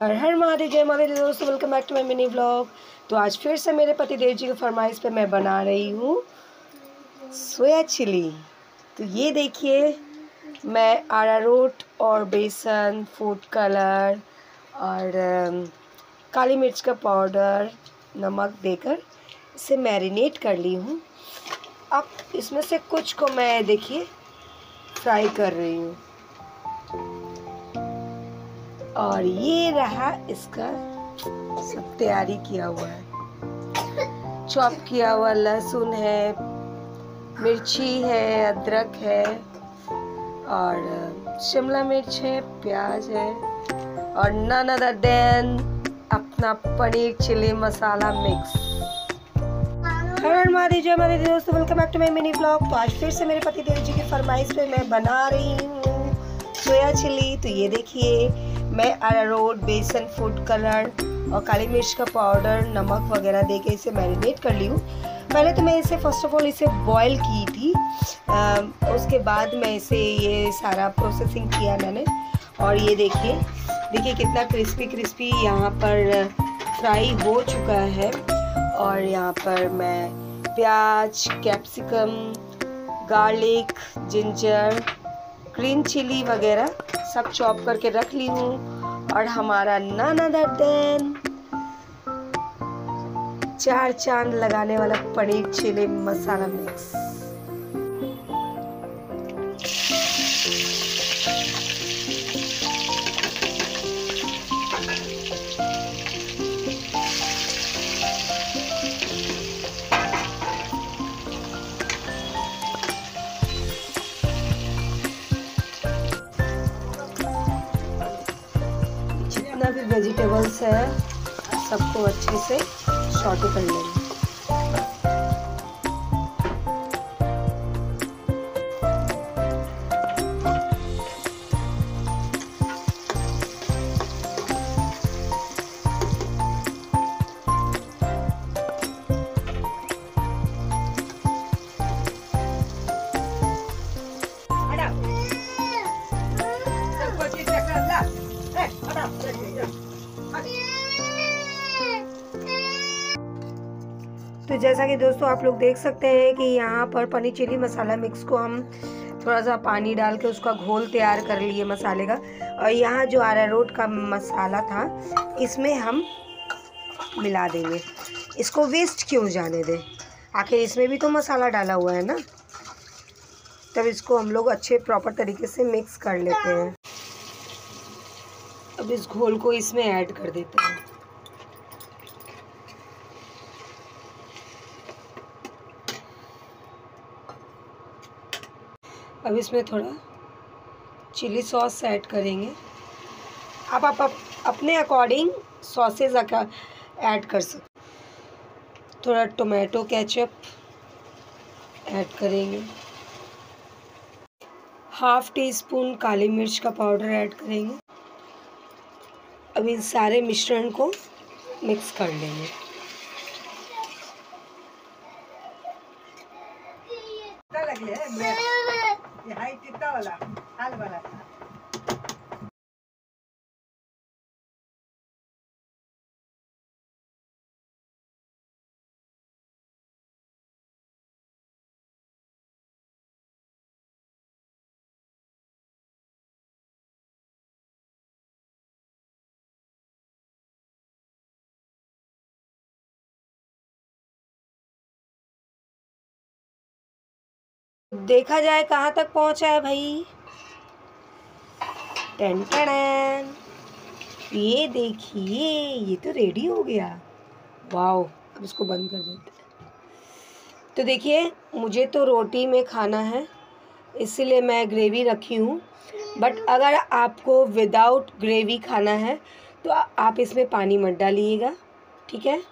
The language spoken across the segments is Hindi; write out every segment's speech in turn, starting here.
हर हर महादेव, जय महादेव दोस्तों welcome back to my mini blog तो आज फिर से मेरे पति देव जी की फरमाइश पे मैं बना रही हूँ सोया चिली। तो ये देखिए, मैं अरारोट और बेसन फ़ूड कलर और काली मिर्च का पाउडर नमक देकर इसे मैरिनेट कर ली हूँ। अब इसमें से कुछ को मैं देखिए फ्राई कर रही हूँ। और ये रहा इसका सब तैयारी किया हुआ है। चॉप किया हुआ लहसुन है, मिर्ची है, अदरक है और शिमला मिर्च है, प्याज है और नन अदर देन अपना पनीर चिली मसाला मिक्स हमारी जय हमारे दोस्तों welcome back to my mini blog तो आज फिर से मेरे पति देव जी की फरमाइश पे मैं बना रही हूँ। सोया चिली तो ये देखिए मैं अरारोट बेसन फ़ूड कलर और काली मिर्च का पाउडर नमक वगैरह दे के इसे मैरिनेट कर ली हूँ। पहले तो मैं इसे फ़र्स्ट ऑफ़ ऑल इसे बॉईल की थी। आ, उसके बाद मैं इसे ये सारा प्रोसेसिंग किया मैंने। और ये देखिए देखिए कितना क्रिस्पी क्रिस्पी यहाँ पर फ्राई हो चुका है। और यहाँ पर मैं प्याज capsicum garlic ginger green chilli वगैरह सब चॉप करके रख ली हूँ और हमारा नाना अदर देन। चार चाँद लगाने वाला paneer chilli masala mix vegetables है सबको अच्छे से शॉर्ट कर लेंगे। तो जैसा कि दोस्तों आप लोग देख सकते हैं कि यहाँ पर पनीर चिली मसाला मिक्स को हम थोड़ा सा पानी डाल के उसका घोल तैयार कर लिए मसाले का। और यहाँ जो अरारोट का मसाला था, इसमें हम मिला देंगे। इसको वेस्ट क्यों जाने दें? आखिर इसमें भी तो मसाला डाला हुआ है ना? तब इसको हम लोग अच्छे प्रॉपर तरीके से मिक्स कर लेते हैं। अब इस घोल को इसमें ऐड कर देते हैं। अब इसमें थोड़ा चिली सॉस ऐड करेंगे। अब आप, आप अपने अकॉर्डिंग सॉसेज ऐड कर सकते थोड़ा टोमेटो केचप ऐड करेंगे। हाफ़ टी स्पून काली मिर्च का पाउडर ऐड करेंगे। अब इन सारे मिश्रण को मिक्स कर लेंगे। 你还已经到了擦了。देखा जाए कहाँ तक पहुँचा है भाई? Ten ten. ये देखिए, ये तो रेडी हो गया। वाओ, अब इसको बंद कर देते हैं। तो देखिए, मुझे तो रोटी में खाना है, इसीलिए मैं ग्रेवी रखी हूँ। बट अगर आपको विदाउट ग्रेवी खाना है तो आप इसमें पानी मत डालिएगा, ठीक है?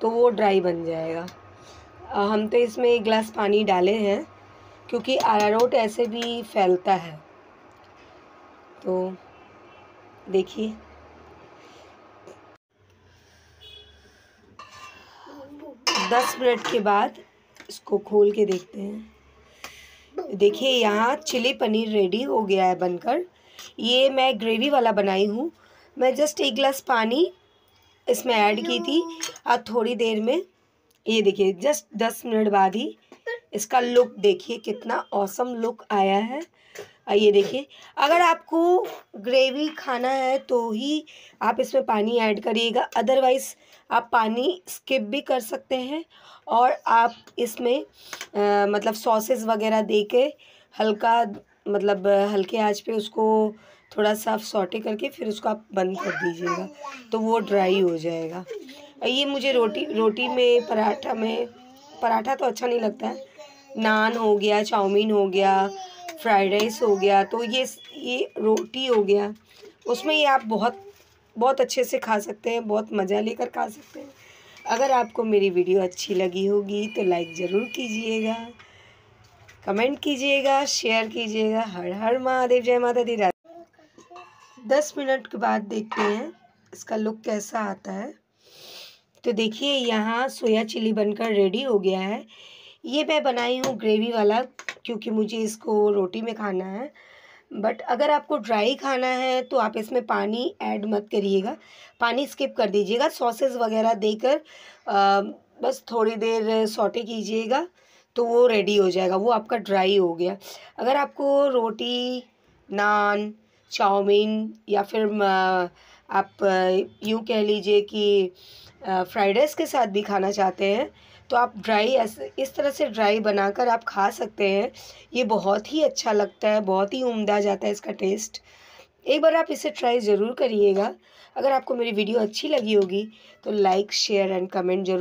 तो वो ड्राई बन जाएगा। हम तो इसमें एक गिलास पानी डाले हैं। क्योंकि अरारोट ऐसे भी फैलता है। तो देखिए। दस मिनट के बाद इसको खोल के देखते हैं। देखिए, यहाँ चिली पनीर रेडी हो गया है बनकर। ये मैं ग्रेवी वाला बनाई हूँ। मैं जस्ट एक गिलास पानी इसमें ऐड की थी। और थोड़ी देर में, ये देखिए जस्ट दस मिनट बाद ही इसका लुक देखिए कितना औसम लुक आया है। ये देखिए अगर आपको ग्रेवी खाना है तो ही आप इसमें पानी ऐड करिएगा अदरवाइज़ आप पानी स्किप भी कर सकते हैं और आप इसमें आ, मतलब सॉसेस वगैरह दे के हल्का मतलब हल्के आँच पे उसको थोड़ा सा सॉटे करके फिर उसको आप बंद कर दीजिएगा तो वो ड्राई हो जाएगा। ये मुझे रोटी रोटी में पराठा में पराठा तो अच्छा नहीं लगता है नान हो गया, चाउमीन हो गया, फ्राइड राइस हो गया तो ये ये रोटी हो गया। उसमें ये आप बहुत बहुत अच्छे से खा सकते हैं, बहुत मज़ा लेकर खा सकते हैं। अगर आपको मेरी वीडियो अच्छी लगी होगी तो लाइक ज़रूर कीजिएगा, कमेंट कीजिएगा, शेयर कीजिएगा। हर हर महादेव, जय माता दी। दस मिनट के बाद देखते हैं इसका लुक कैसा आता है। तो देखिए, यहाँ सोया चिली बनकर रेडी हो गया है। ये मैं बनाई हूँ ग्रेवी वाला, क्योंकि मुझे इसको रोटी में खाना है। बट अगर आपको ड्राई खाना है तो आप इसमें पानी ऐड मत करिएगा। पानी स्किप कर दीजिएगा। सॉसेस वगैरह देकर बस थोड़ी देर सॉटे कीजिएगा तो वो रेडी हो जाएगा। वो आपका ड्राई हो गया। अगर आपको रोटी, नान, चाउमीन या फिर आप यूँ कह लीजिए कि फ्राइड राइस के साथ भी खाना चाहते हैं तो आप ड्राई ऐसे इस तरह से ड्राई बनाकर आप खा सकते हैं। ये बहुत ही अच्छा लगता है बहुत ही उम्दा जाता है इसका टेस्ट एक बार आप इसे ट्राई ज़रूर करिएगा। अगर आपको मेरी वीडियो अच्छी लगी होगी तो लाइक शेयर एंड कमेंट ज़रूर